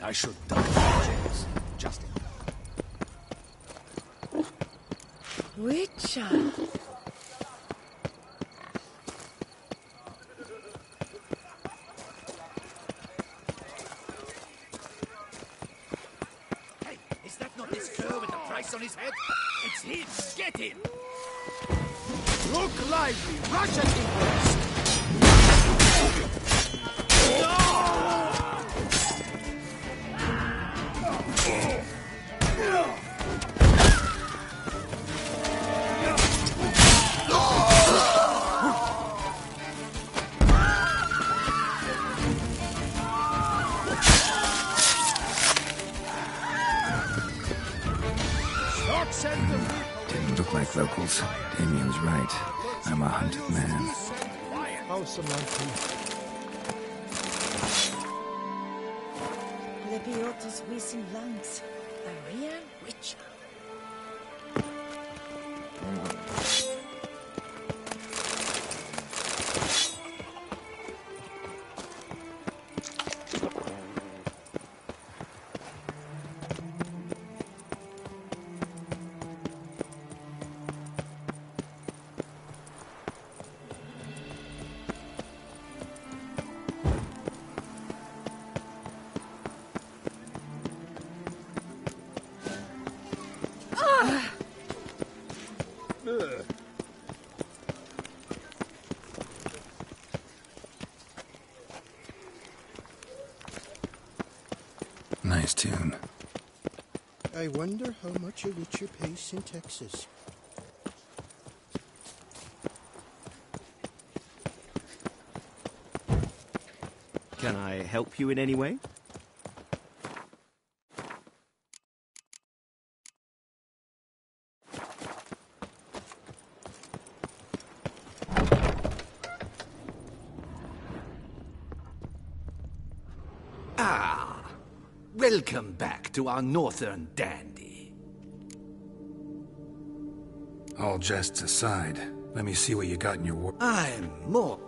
I should die, James. Just Witcher. Hey, is that not this cur with the price on his head? It's him! Get him! Look lively! Rush at him first! Didn't locals. Damien's right. I'm a hunted man. How's some Lebioda's wheezing lungs. A real witcher. Nice tune. I wonder how much a witcher pays in Texas. Can I help you in any way? Ah, welcome back to our northern dandy. All jests aside, let me see what you got in your war. I'm more.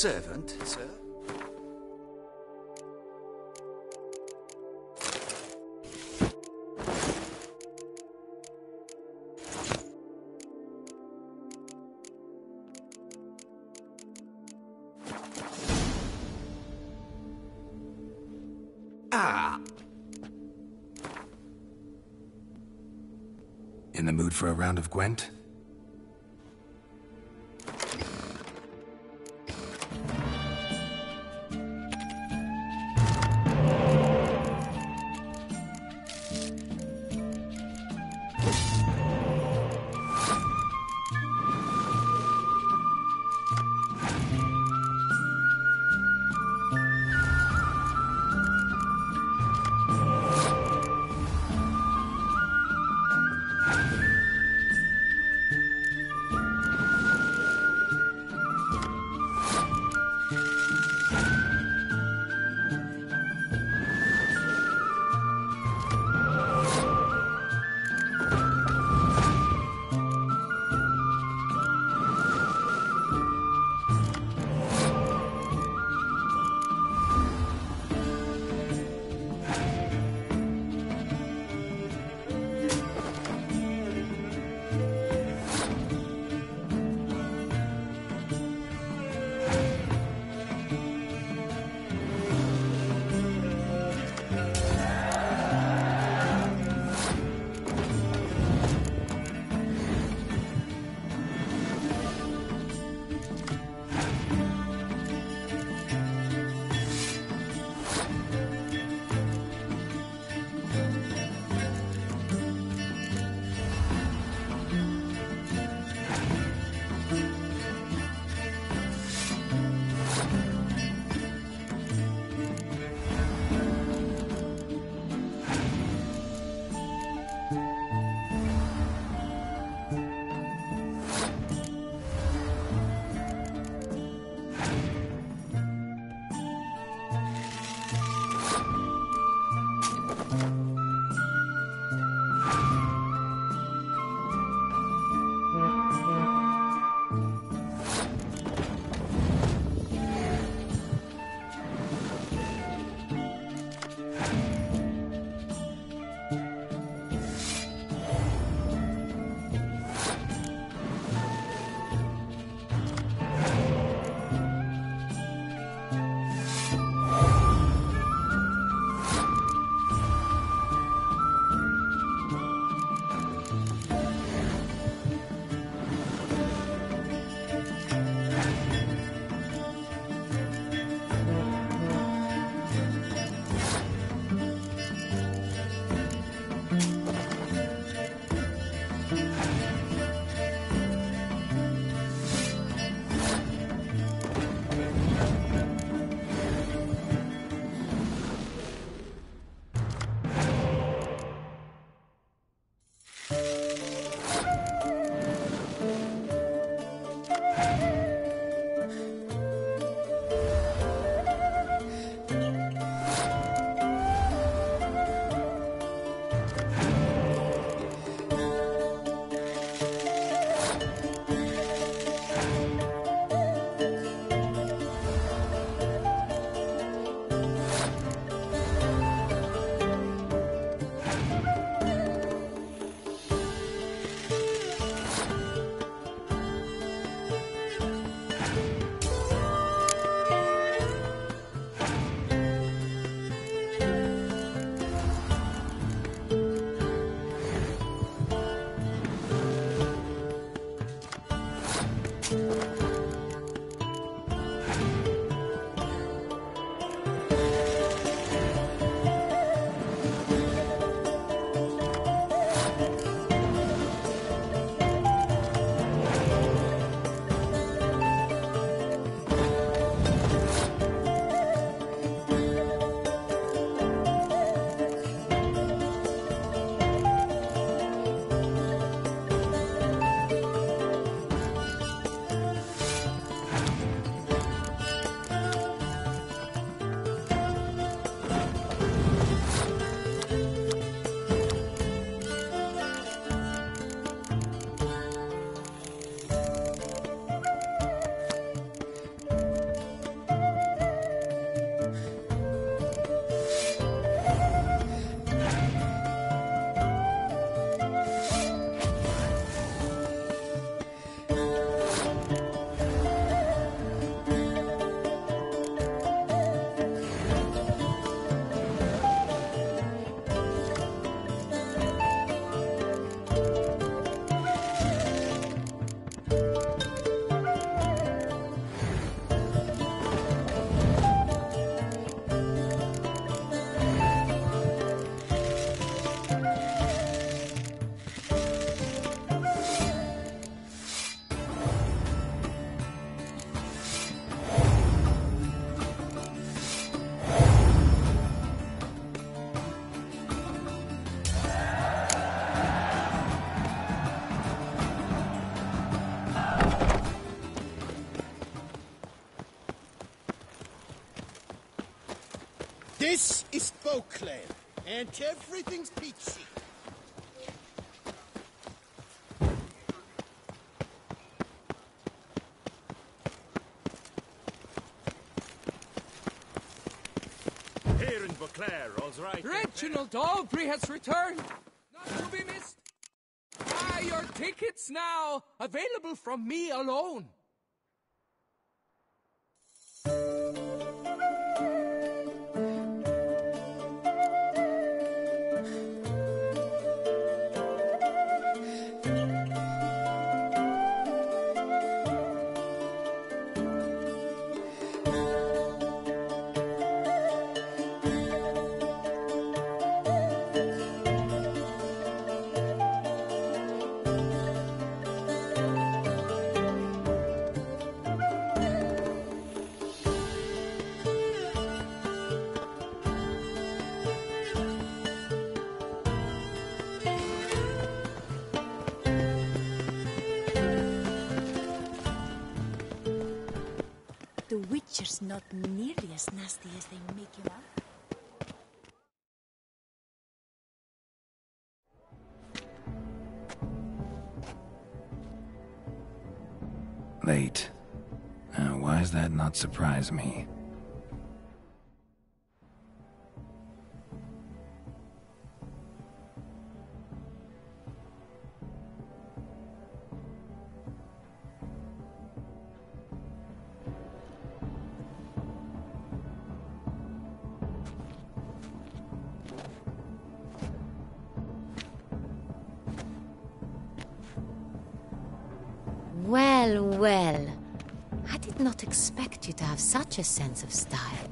Servant, sir. Ah, In the mood for a round of Gwent? East Beauclair, and everything's peachy. Here in Beauclair, all's right. Reginald Aubrey has returned, not to be missed. Buy your tickets now, available from me alone. Not nearly as nasty as they make him out. Late. Uh, why does that not surprise me? Such a sense of style.